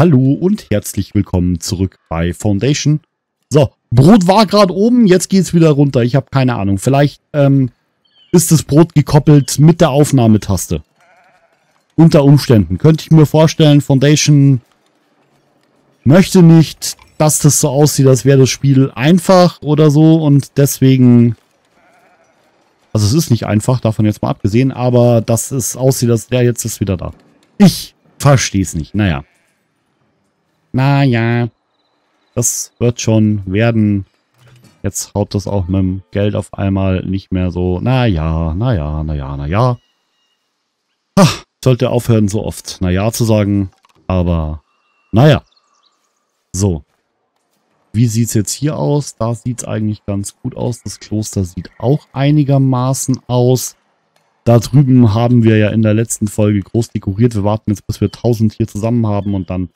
Hallo und herzlich willkommen zurück bei Foundation. So, Brot war gerade oben, jetzt geht's wieder runter. Ich habe keine Ahnung. Vielleicht ähm, ist das Brot gekoppelt mit der Aufnahmetaste. Unter Umständen. Könnte ich mir vorstellen, Foundation möchte nicht, dass das so aussieht, als wäre das Spiel einfach oder so. Und deswegen... Also es ist nicht einfach, davon jetzt mal abgesehen, aber dass es aussieht, als wäre jetzt ist wieder da. Ich verstehe es nicht. Naja. Naja. Das wird schon werden. Jetzt haut das auch mit dem Geld auf einmal nicht mehr so. Naja, naja, naja, naja. Ach, sollte aufhören, so oft naja zu sagen. Aber naja. So. Wie sieht es jetzt hier aus? Da sieht es eigentlich ganz gut aus. Das Kloster sieht auch einigermaßen aus. Da drüben haben wir ja in der letzten Folge groß dekoriert. Wir warten jetzt, bis wir 1000 hier zusammen haben und dann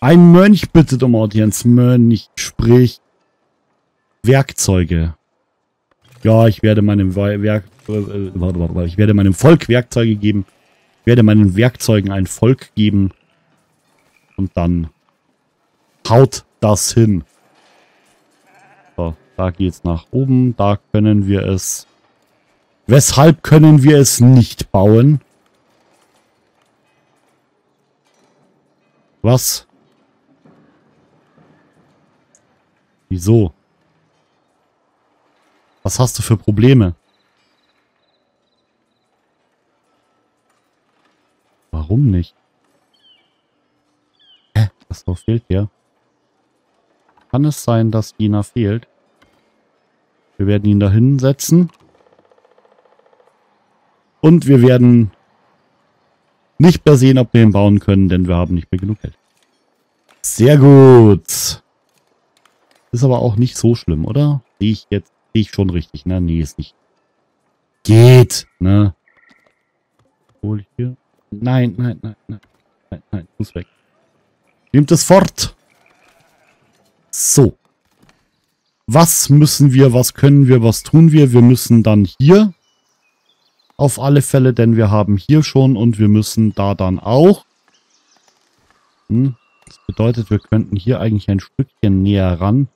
ein Mönch bittet um Audienz. Mönch, sprich Werkzeuge. Ja, ich werde meinem Werk, äh, warte, warte, warte, ich werde meinem Volk Werkzeuge geben. Ich werde meinen Werkzeugen ein Volk geben. Und dann haut das hin. So, da geht's nach oben. Da können wir es Weshalb können wir es nicht bauen? Was? Wieso? Was hast du für Probleme? Warum nicht? Hä? Was noch fehlt hier? Kann es sein, dass Gina fehlt? Wir werden ihn da hinsetzen. Und wir werden nicht mehr sehen, ob wir ihn bauen können, denn wir haben nicht mehr genug Geld. Sehr gut. Ist aber auch nicht so schlimm, oder? Sehe ich jetzt, sehe ich schon richtig, ne? Nee, ist nicht. Geht, ne? Hol ich hier? Nein, nein, nein, nein. Nein, nein, muss weg. Nehmt es fort. So. Was müssen wir, was können wir, was tun wir? Wir müssen dann hier auf alle Fälle, denn wir haben hier schon und wir müssen da dann auch. Hm, das bedeutet, wir könnten hier eigentlich ein Stückchen näher ran.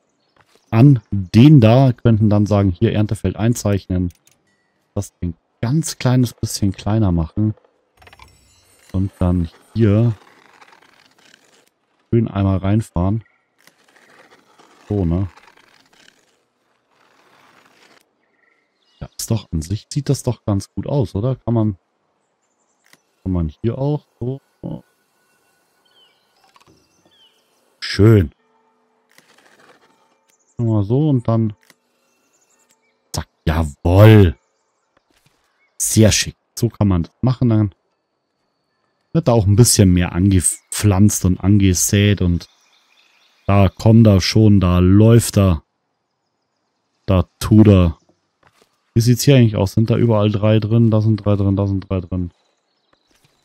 An den da, könnten dann sagen, hier Erntefeld einzeichnen. Das ein ganz kleines bisschen kleiner machen. Und dann hier schön einmal reinfahren. So, ne? Ja, ist doch an sich sieht das doch ganz gut aus, oder? Kann man kann man hier auch so schön. Mal so und dann zack, jawoll. Sehr schick. So kann man das machen dann. Wird da auch ein bisschen mehr angepflanzt und angesät und da kommt er schon, da läuft er. Da tut er. Wie sieht's hier eigentlich aus? Sind da überall drei drin? Da sind drei drin, da sind drei drin.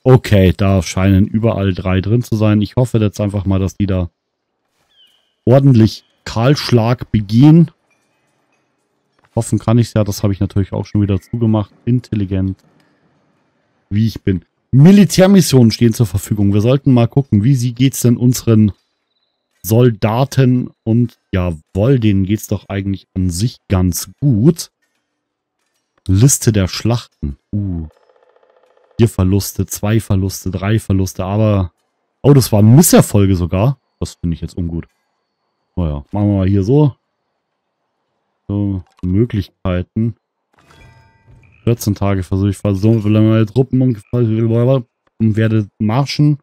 Okay, da scheinen überall drei drin zu sein. Ich hoffe jetzt einfach mal, dass die da ordentlich Kahlschlag begehen. Hoffen kann ich ja. Das habe ich natürlich auch schon wieder zugemacht. Intelligent. Wie ich bin. Militärmissionen stehen zur Verfügung. Wir sollten mal gucken, wie sie geht's denn unseren Soldaten und jawohl, denen geht's doch eigentlich an sich ganz gut. Liste der Schlachten. Uh. Vier Verluste, zwei Verluste, drei Verluste, aber... Oh, das war ein Misserfolge sogar. Das finde ich jetzt ungut. Naja, machen wir mal hier so. So, Möglichkeiten. 14 Tage versuche ich versuche meine Truppen und, und werde marschen.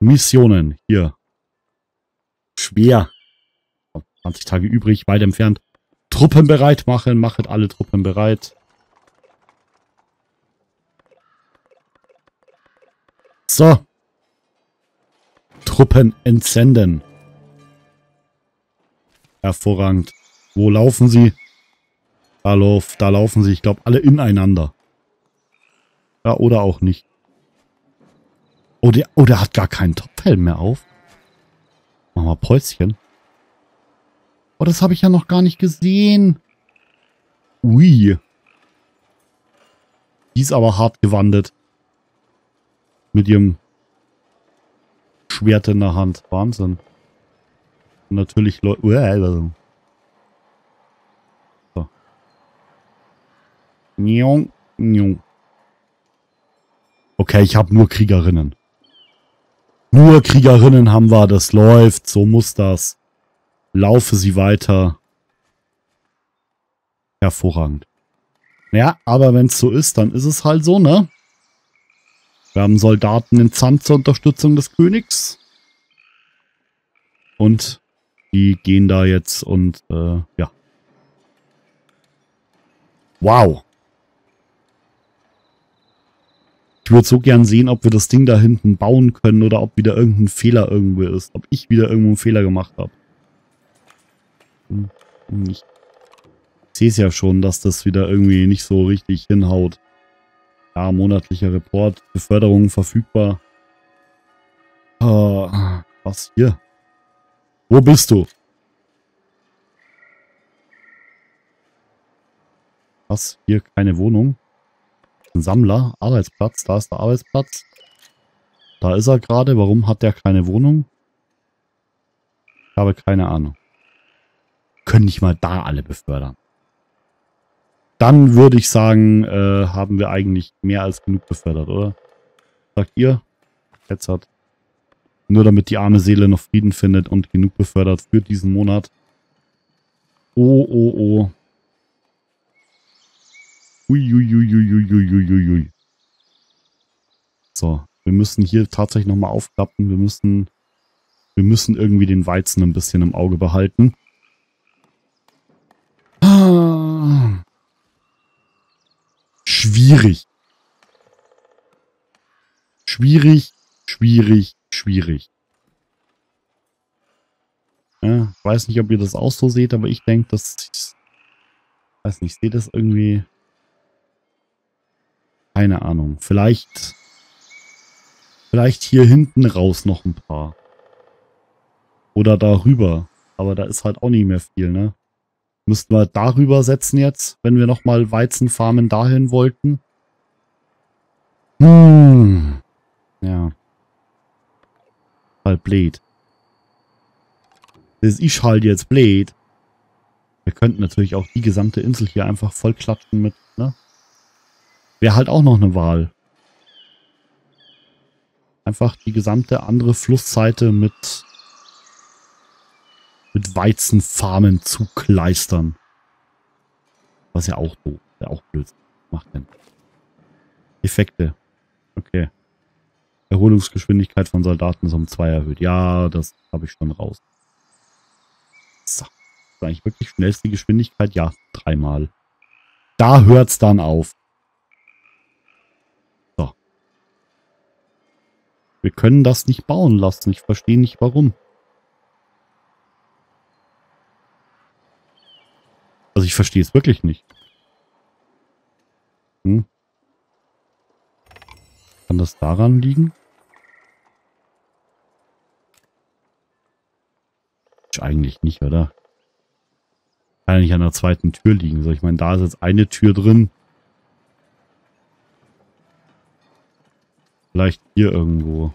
Missionen. Hier. Schwer. 20 Tage übrig, weit entfernt. Truppen bereit machen. Machet alle Truppen bereit. So. Truppen entsenden. Hervorragend. Wo laufen sie? Da, lauf, da laufen sie, ich glaube, alle ineinander. Ja, oder auch nicht. Oh der, oh, der hat gar keinen Topfhelm mehr auf. Machen wir Päuschen. Oh, das habe ich ja noch gar nicht gesehen. Ui. Die ist aber hart gewandet. Mit ihrem Schwert in der Hand. Wahnsinn. Natürlich Leute. So. Okay, ich habe nur Kriegerinnen. Nur Kriegerinnen haben wir, das läuft, so muss das. Laufe sie weiter. Hervorragend. Ja, aber wenn es so ist, dann ist es halt so, ne? Wir haben Soldaten in Zand zur Unterstützung des Königs. Und die gehen da jetzt und, äh, ja. Wow. Ich würde so gern sehen, ob wir das Ding da hinten bauen können oder ob wieder irgendein Fehler irgendwo ist. Ob ich wieder irgendwo einen Fehler gemacht habe. Hm, ich sehe es ja schon, dass das wieder irgendwie nicht so richtig hinhaut. Ja, monatlicher Report, Beförderung verfügbar. Uh, was hier? Wo bist du? Was? Hier keine Wohnung? Ein Sammler? Arbeitsplatz? Da ist der Arbeitsplatz. Da ist er gerade. Warum hat der keine Wohnung? Ich habe keine Ahnung. Können nicht mal da alle befördern dann würde ich sagen, äh, haben wir eigentlich mehr als genug befördert, oder? Sagt ihr? Jetzt hat. Nur damit die arme Seele noch Frieden findet und genug befördert für diesen Monat. Oh, oh, oh. Uiuiuiuiuiuiui. So, wir müssen hier tatsächlich nochmal aufklappen. Wir müssen, wir müssen irgendwie den Weizen ein bisschen im Auge behalten. Ah schwierig. Schwierig, schwierig, schwierig. Ja, weiß nicht, ob ihr das auch so seht, aber ich denke, dass ich weiß nicht, seht das irgendwie keine Ahnung. Vielleicht vielleicht hier hinten raus noch ein paar. Oder darüber. Aber da ist halt auch nicht mehr viel, ne? Müssten wir darüber setzen jetzt, wenn wir nochmal Weizen farmen dahin wollten. Hm. Ja. Halt blöd. Das ist halt jetzt blöd. Wir könnten natürlich auch die gesamte Insel hier einfach voll klatschen mit, ne? Wäre halt auch noch eine Wahl. Einfach die gesamte andere Flussseite mit mit Weizenfarmen zu kleistern. Was ja auch doof, ja auch blöd macht denn. Effekte. Okay. Erholungsgeschwindigkeit von Soldaten ist um zwei erhöht. Ja, das habe ich schon raus. So. Ist eigentlich wirklich schnellste Geschwindigkeit? Ja, dreimal. Da hört's dann auf. So. Wir können das nicht bauen lassen. Ich verstehe nicht warum. Also ich verstehe es wirklich nicht. Hm? Kann das daran liegen? Eigentlich nicht, oder? Kann ja nicht an der zweiten Tür liegen. So, ich meine, da ist jetzt eine Tür drin. Vielleicht hier irgendwo.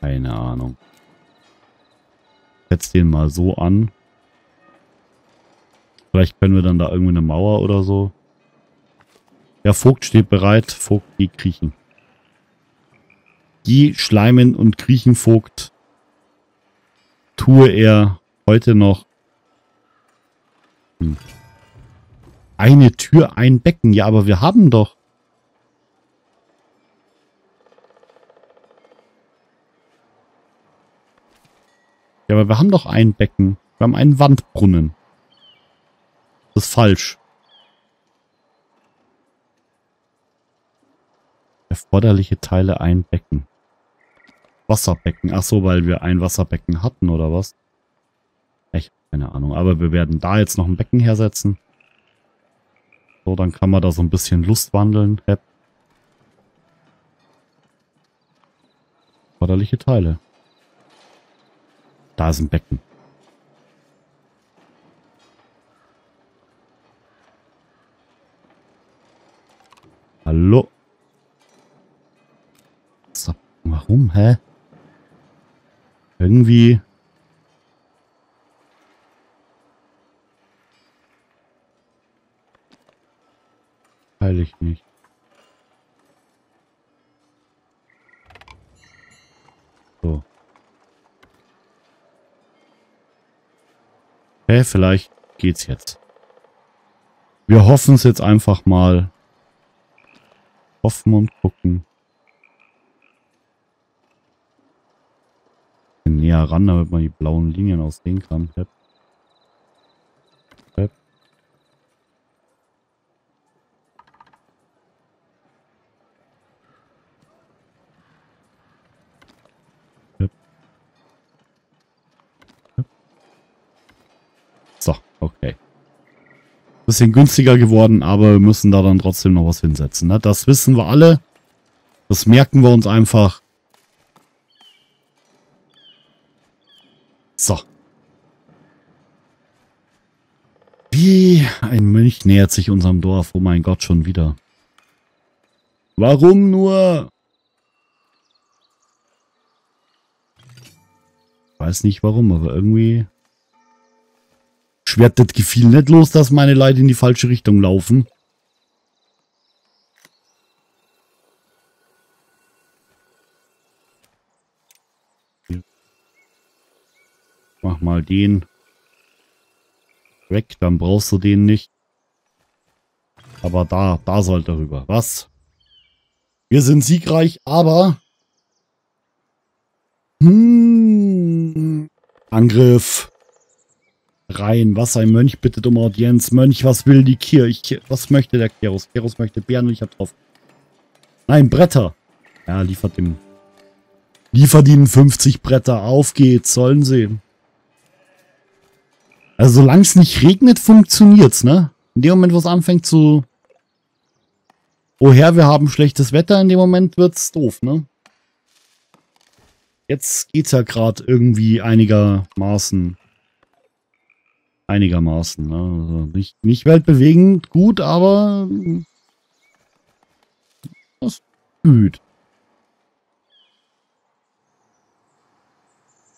Keine Ahnung setze den mal so an. Vielleicht können wir dann da irgendwie eine Mauer oder so. Der Vogt steht bereit. Vogt, geh kriechen. Die Schleimen und Kriechen Vogt tue er heute noch. Hm. Eine Tür, ein Becken. Ja, aber wir haben doch. Ja, aber wir haben doch ein Becken. Wir haben einen Wandbrunnen. Das ist falsch. Erforderliche Teile ein Becken. Wasserbecken. Ach so, weil wir ein Wasserbecken hatten, oder was? Ich habe keine Ahnung. Aber wir werden da jetzt noch ein Becken hersetzen. So, dann kann man da so ein bisschen Lust wandeln. Erforderliche Teile. Da ist ein Becken. Hallo? Warum? Hä? Irgendwie... Heil ich nicht. So. Hä, vielleicht geht's jetzt. Wir hoffen es jetzt einfach mal. Hoffen und gucken. Näher ran, damit man die blauen Linien kann. Hep. Hep. Hep. Hep. So, okay. Bisschen günstiger geworden, aber wir müssen da dann trotzdem noch was hinsetzen. Ne? Das wissen wir alle. Das merken wir uns einfach. So. Wie ein Mönch nähert sich unserem Dorf. Oh mein Gott, schon wieder. Warum nur? Weiß nicht warum, aber irgendwie schwert das Gefühl nicht los, dass meine Leute in die falsche Richtung laufen. Mach mal den weg, dann brauchst du den nicht. Aber da, da sollte er rüber. Was? Wir sind siegreich, aber... Hm, Angriff. Rein. Was ein Mönch bittet um Audienz. Mönch, was will die Kirche? Was möchte der Keros? Keros möchte Bären und ich hab drauf. Nein, Bretter. Ja, liefert dem... Liefert ihnen 50 Bretter. Auf geht's. Sollen sie. Also solange es nicht regnet, funktioniert's, ne? In dem Moment, wo es anfängt zu... Woher wir haben schlechtes Wetter, in dem Moment wird's doof, ne? Jetzt geht's ja gerade irgendwie einigermaßen. Einigermaßen, ne? Also nicht, nicht weltbewegend, gut, aber... Das gut.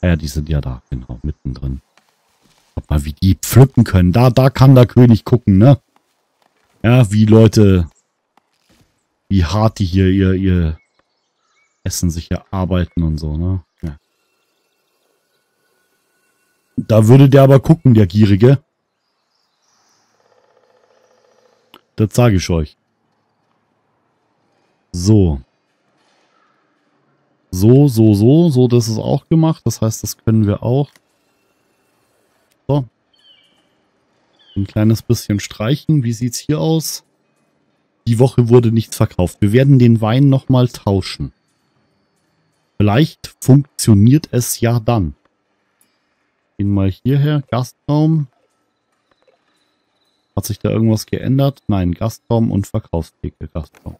Ja, die sind ja da, genau, mittendrin. Mal, wie die pflücken können. Da, da kann der König gucken, ne? Ja, wie Leute, wie hart die hier ihr, ihr Essen sich erarbeiten und so, ne? Ja. Da würde der aber gucken, der Gierige. Das sage ich euch. So. So, so, so, so, das ist auch gemacht. Das heißt, das können wir auch. So. Ein kleines bisschen streichen. Wie sieht's hier aus? Die Woche wurde nichts verkauft. Wir werden den Wein nochmal tauschen. Vielleicht funktioniert es ja dann. Gehen mal hierher. Gastraum. Hat sich da irgendwas geändert? Nein, Gastraum und Verkaufstheke. Gastraum.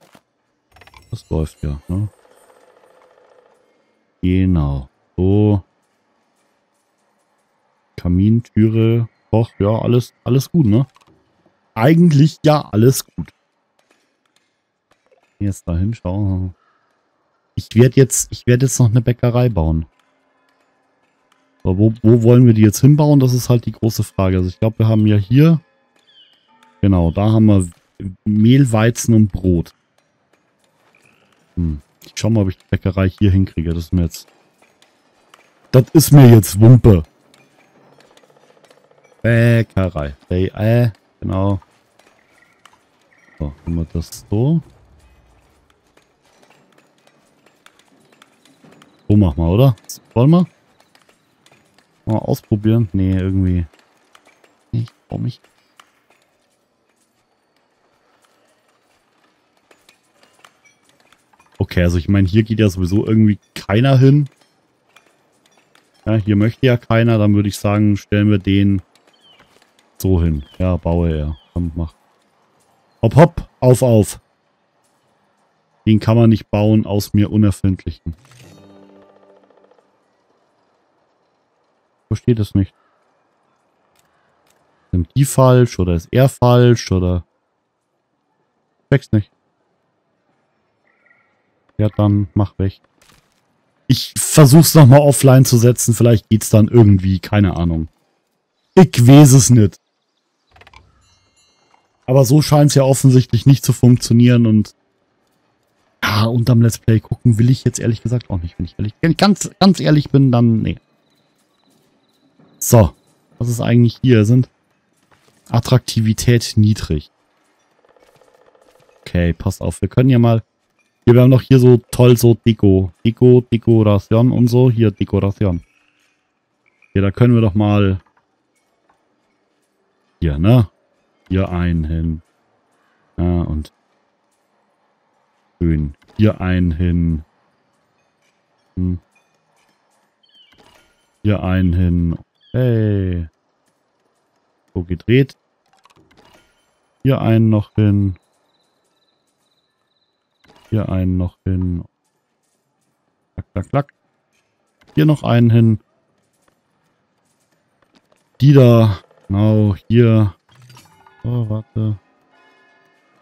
Das läuft ja, ne? Genau. So. Kamintüre. Doch, ja, alles, alles gut, ne? Eigentlich ja, alles gut. Jetzt da hinschauen. Ich werde jetzt, ich werde jetzt noch eine Bäckerei bauen. Aber wo, wo wollen wir die jetzt hinbauen? Das ist halt die große Frage. Also ich glaube, wir haben ja hier, genau, da haben wir Mehl, Weizen und Brot. Hm. Ich schau mal, ob ich die Bäckerei hier hinkriege. Das ist mir jetzt, das ist mir jetzt Wumpe. Bäckerei. Äh, genau. So, haben wir das so. So machen wir, oder? Wollen wir? Mal ausprobieren? Nee, irgendwie. Ich brauche mich. Okay, also ich meine, hier geht ja sowieso irgendwie keiner hin. Ja, hier möchte ja keiner. Dann würde ich sagen, stellen wir den so hin. Ja, baue er. Komm, mach. Hopp, hopp. Auf, auf. Den kann man nicht bauen aus mir Unerfindlichen. Verstehe das nicht. Sind die falsch oder ist er falsch oder... Check's nicht. Ja, dann mach weg. Ich versuch's nochmal offline zu setzen. Vielleicht geht's dann irgendwie. Keine Ahnung. Ich weiß es nicht. Aber so scheint es ja offensichtlich nicht zu funktionieren und ja, unterm Let's Play gucken will ich jetzt ehrlich gesagt auch nicht. Wenn ich, ehrlich, ganz, ganz ehrlich bin, dann nee. So, was ist eigentlich hier? Sind Attraktivität niedrig. Okay, pass auf, wir können ja mal hier, wir haben noch hier so toll so Deko. Deko, Dekoration und so. Hier, Dekoration. Hier, da können wir doch mal... Hier, ne? Hier einen hin. Ja, und... Schön. Hier einen hin. Hm. Hier einen hin. Hey. So gedreht. Hier einen noch hin. Hier einen noch hin. Klack, klack, klack. Hier noch einen hin. Die da. Genau, hier. Oh, warte.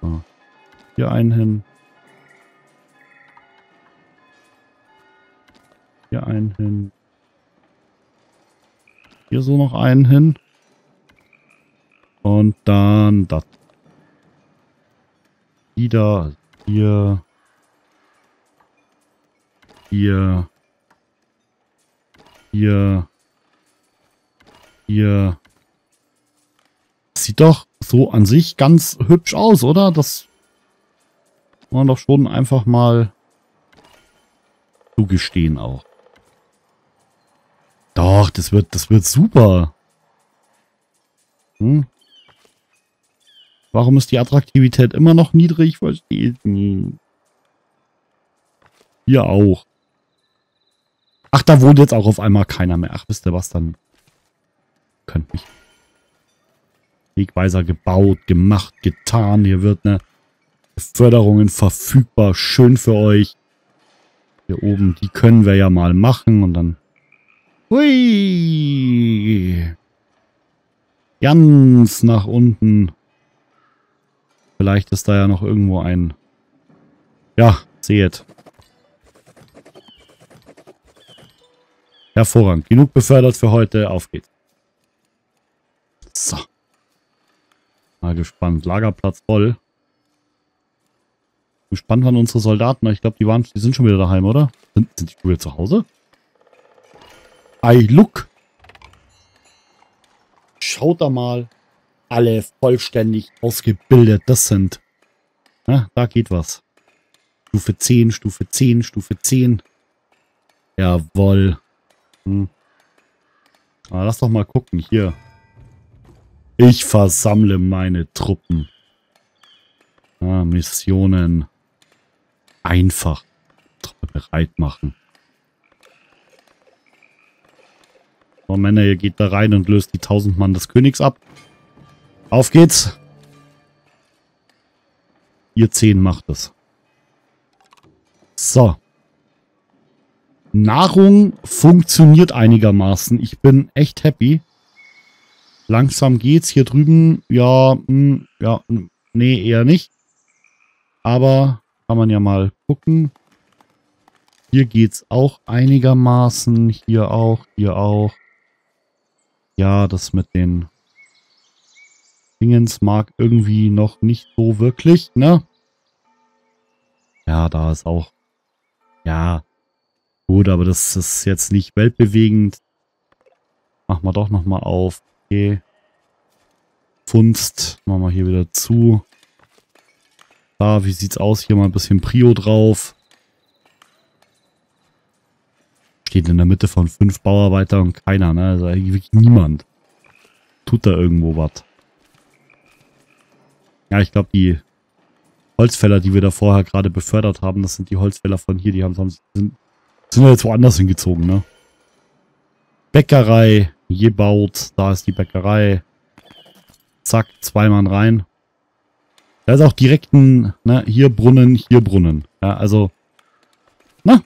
So. Hier einen hin. Hier einen hin. Hier so noch einen hin. Und dann das. Die da. Hier. Hier. Hier. Hier. Sieht doch so an sich ganz hübsch aus, oder? Das kann man doch schon einfach mal zugestehen auch. Doch, das wird, das wird super. Hm? Warum ist die Attraktivität immer noch niedrig? Verstehe nicht. Hier auch. Ach, da wohnt jetzt auch auf einmal keiner mehr. Ach, wisst ihr was, dann könnt mich Wegweiser gebaut, gemacht, getan. Hier wird eine Förderungen verfügbar. Schön für euch. Hier oben, die können wir ja mal machen und dann... Hui! Ganz nach unten. Vielleicht ist da ja noch irgendwo ein... Ja, seht. Hervorragend. Genug befördert für heute. Auf geht's. So. Mal gespannt. Lagerplatz voll. Gespannt waren unsere Soldaten. Ich glaube, die waren, die sind schon wieder daheim, oder? Sind, sind die wieder zu Hause? I look. Schaut da mal. Alle vollständig ausgebildet. Das sind. Na, da geht was. Stufe 10, Stufe 10, Stufe 10. Jawoll. Hm. Aber lass doch mal gucken. Hier. Ich versammle meine Truppen. Ah, Missionen. Einfach. Truppe bereit machen. So, Männer, ihr geht da rein und löst die 1000 Mann des Königs ab. Auf geht's. Ihr 10 macht es. So. Nahrung funktioniert einigermaßen. Ich bin echt happy. Langsam geht's. Hier drüben, ja, mh, hm, ja, nee, eher nicht. Aber kann man ja mal gucken. Hier geht's auch einigermaßen. Hier auch, hier auch. Ja, das mit den Dingens mag irgendwie noch nicht so wirklich, ne? Ja, da ist auch, ja, Gut, aber das ist jetzt nicht weltbewegend. Machen wir doch nochmal auf. Okay. Funst. Machen wir hier wieder zu. Da, wie sieht's aus? Hier mal ein bisschen Prio drauf. Steht in der Mitte von fünf Bauarbeiter und keiner, ne? Also eigentlich wirklich niemand. Tut da irgendwo was. Ja, ich glaube, die Holzfäller, die wir da vorher gerade befördert haben, das sind die Holzfäller von hier, die haben sonst sind sind jetzt woanders hingezogen, ne? Bäckerei gebaut. Da ist die Bäckerei. Zack, zweimal rein. Da ist auch direkt ein, ne, hier Brunnen, hier Brunnen. Ja, also, na.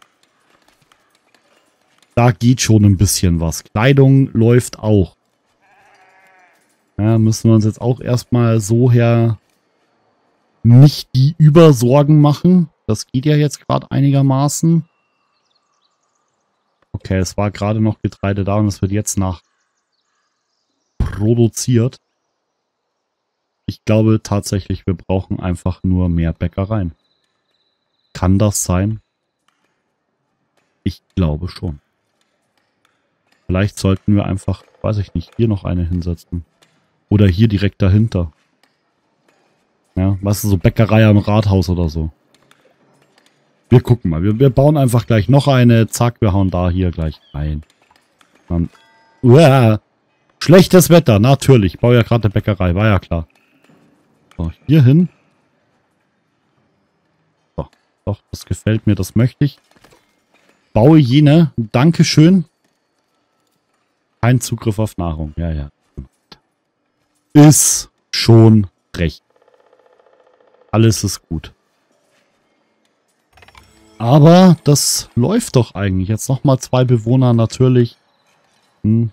Da geht schon ein bisschen was. Kleidung läuft auch. Ja, müssen wir uns jetzt auch erstmal so her nicht die Übersorgen machen. Das geht ja jetzt gerade einigermaßen. Okay, es war gerade noch Getreide da und es wird jetzt nach produziert. Ich glaube tatsächlich, wir brauchen einfach nur mehr Bäckereien. Kann das sein? Ich glaube schon. Vielleicht sollten wir einfach, weiß ich nicht, hier noch eine hinsetzen. Oder hier direkt dahinter. Ja, was ist so Bäckerei am Rathaus oder so. Wir gucken mal. Wir, wir bauen einfach gleich noch eine. Zack, wir hauen da hier gleich rein. Dann, uah, schlechtes Wetter, natürlich. Ich baue ja gerade eine Bäckerei, war ja klar. So, hier hin. So, doch, das gefällt mir, das möchte ich. Baue jene. Dankeschön. Kein Zugriff auf Nahrung. Ja, ja. Ist schon recht. Alles ist gut. Aber das läuft doch eigentlich. Jetzt nochmal zwei Bewohner natürlich. Hm.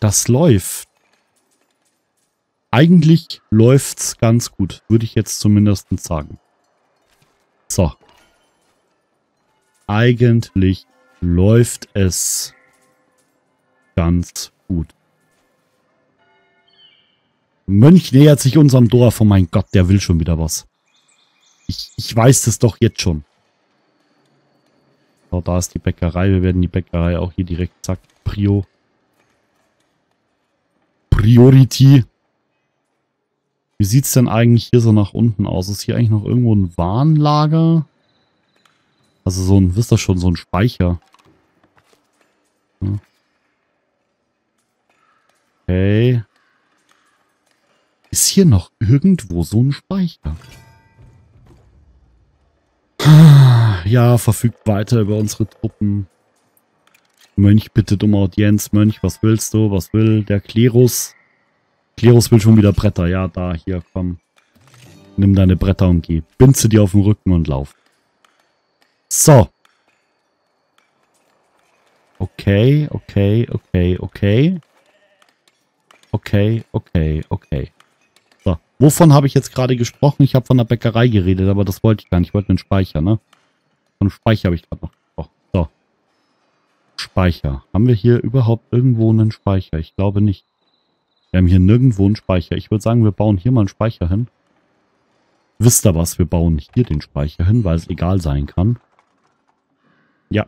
Das läuft. Eigentlich läuft's ganz gut. Würde ich jetzt zumindest sagen. So. Eigentlich läuft es ganz gut. Mönch nähert sich unserem Dorf. Oh mein Gott, der will schon wieder was. Ich, ich weiß das doch jetzt schon. So, da ist die Bäckerei. Wir werden die Bäckerei auch hier direkt, zack, Prio. Priority. Wie sieht es denn eigentlich hier so nach unten aus? Ist hier eigentlich noch irgendwo ein Warnlager? Also so ein, wisst ihr schon, so ein Speicher. Okay. Ist hier noch irgendwo so ein Speicher? Ja, verfügt weiter über unsere Truppen. Mönch bittet um Audienz. Mönch, was willst du? Was will der Klerus? Klerus will schon wieder Bretter. Ja, da, hier, komm. Nimm deine Bretter und geh. Bind sie dir auf den Rücken und lauf. So. Okay, okay, okay, okay. Okay, okay, okay. So, wovon habe ich jetzt gerade gesprochen? Ich habe von der Bäckerei geredet, aber das wollte ich gar nicht. Ich wollte einen Speicher, ne? Von Speicher habe ich gerade noch. Speicher. Haben wir hier überhaupt irgendwo einen Speicher? Ich glaube nicht. Wir haben hier nirgendwo einen Speicher. Ich würde sagen, wir bauen hier mal einen Speicher hin. Wisst ihr was? Wir bauen hier den Speicher hin, weil es egal sein kann. Ja.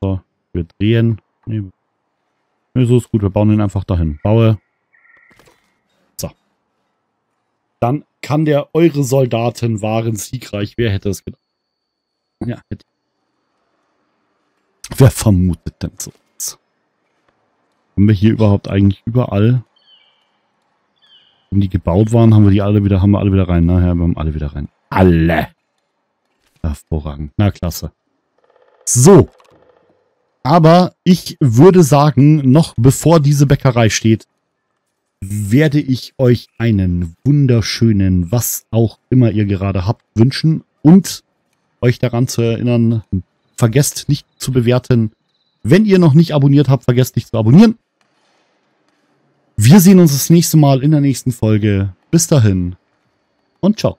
So, wir drehen. Nee, nee, so ist gut. Wir bauen ihn einfach dahin. Baue. So. Dann kann der eure Soldaten waren siegreich. Wer hätte es gedacht? Ja, hätte. Wer vermutet denn so? Haben wir hier überhaupt eigentlich überall, wenn die gebaut waren, haben wir die alle wieder, haben wir alle wieder rein. Nachher, wir haben alle wieder rein. Alle! Hervorragend. Na, klasse. So. Aber ich würde sagen, noch bevor diese Bäckerei steht, werde ich euch einen wunderschönen, was auch immer ihr gerade habt, wünschen und euch daran zu erinnern, vergesst nicht zu bewerten. Wenn ihr noch nicht abonniert habt, vergesst nicht zu abonnieren. Wir sehen uns das nächste Mal in der nächsten Folge. Bis dahin und ciao.